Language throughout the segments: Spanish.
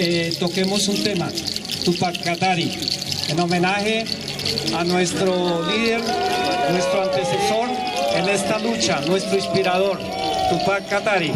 Eh, toquemos un tema, Tupac Katari, en homenaje a nuestro líder, nuestro antecesor en esta lucha, nuestro inspirador, Tupac Katari.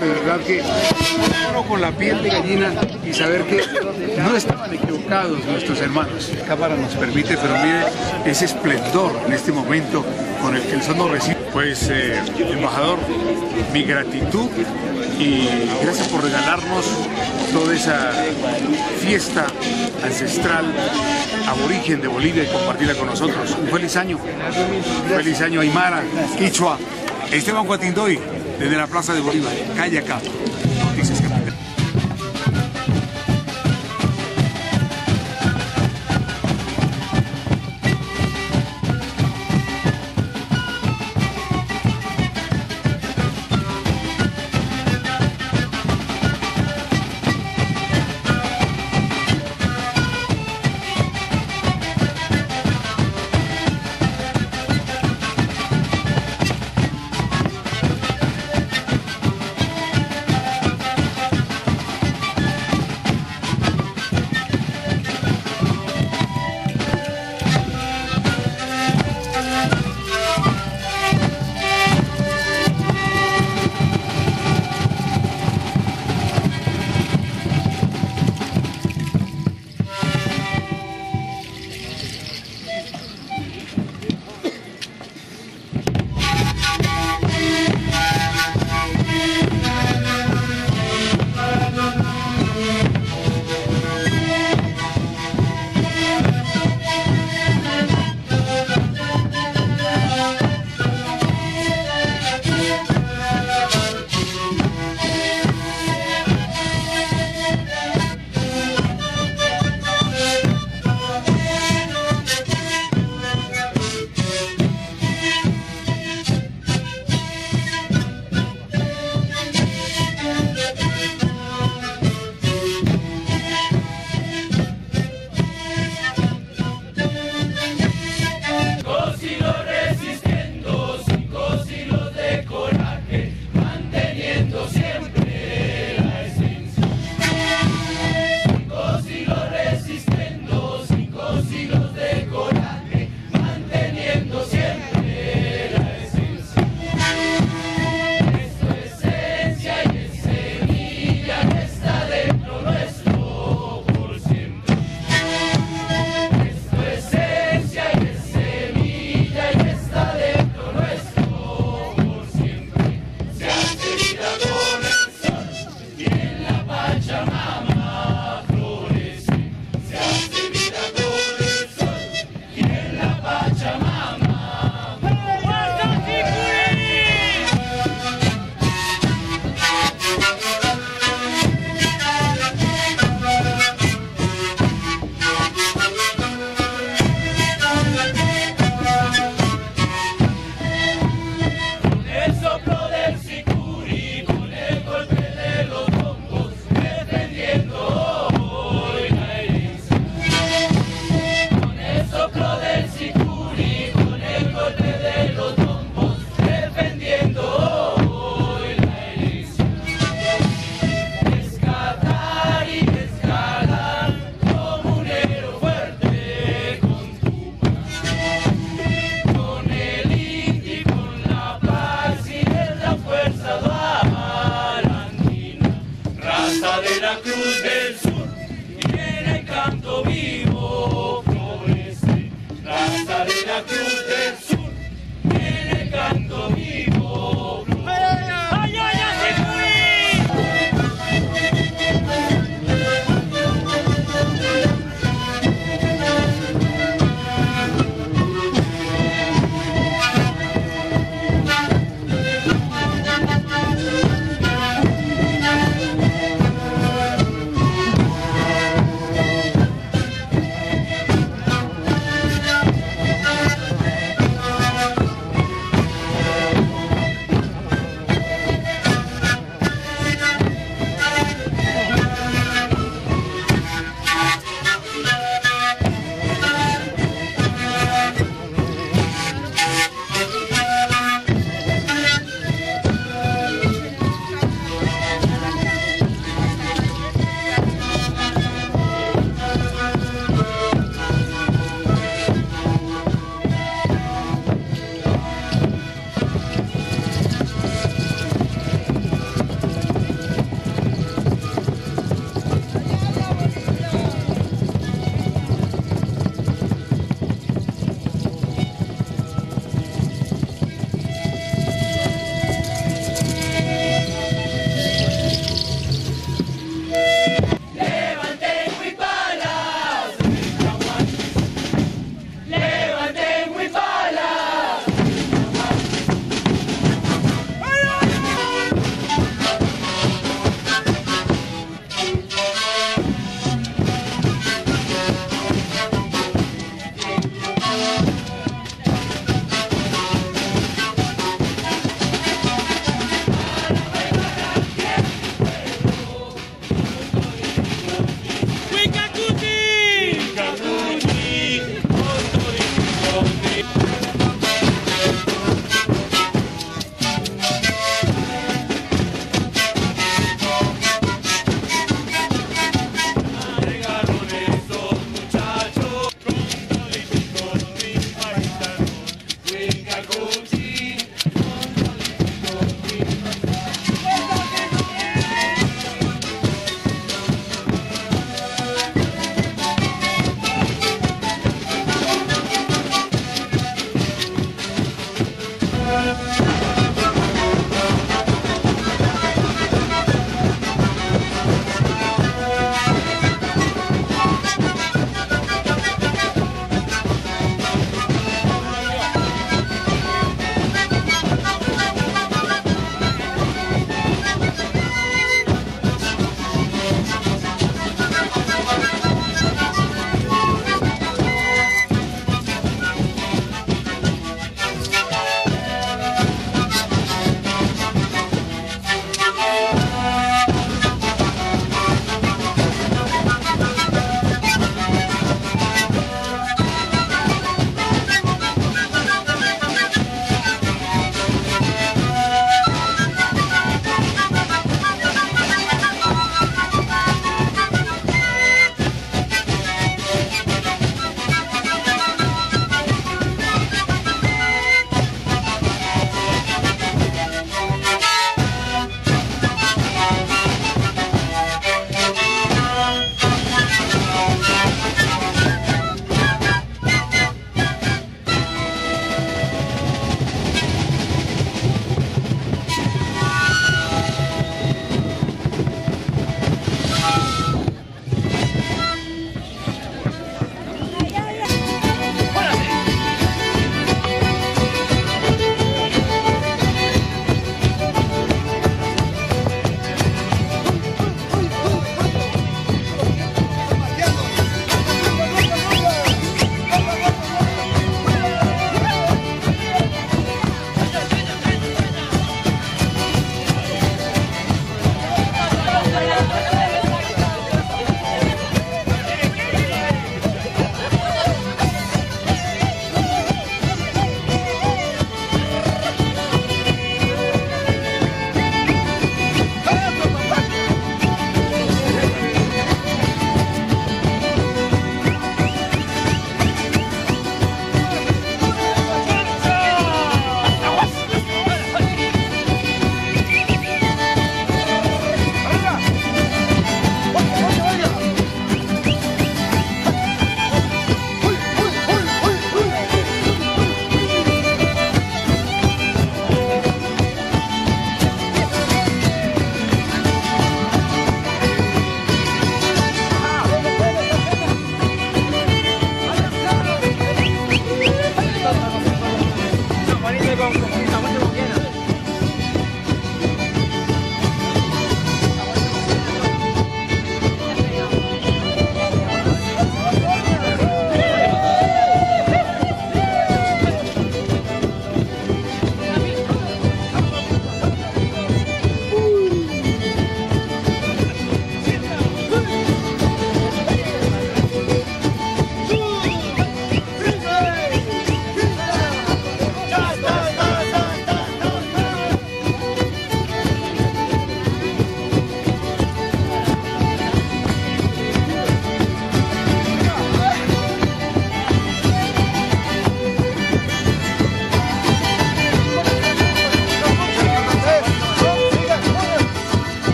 De verdad que con la piel de gallina y saber que no estaban equivocados nuestros hermanos. La cámara nos permite, pero mire ese esplendor en este momento con el que el sol nos recibe. Pues, eh, embajador, mi gratitud y gracias por regalarnos toda esa fiesta ancestral aborigen de Bolivia y compartirla con nosotros. Un feliz año. Un feliz año Aymara, Quichua. Esteban Guatindoy, desde la Plaza de Bolívar, calle acá. Noticias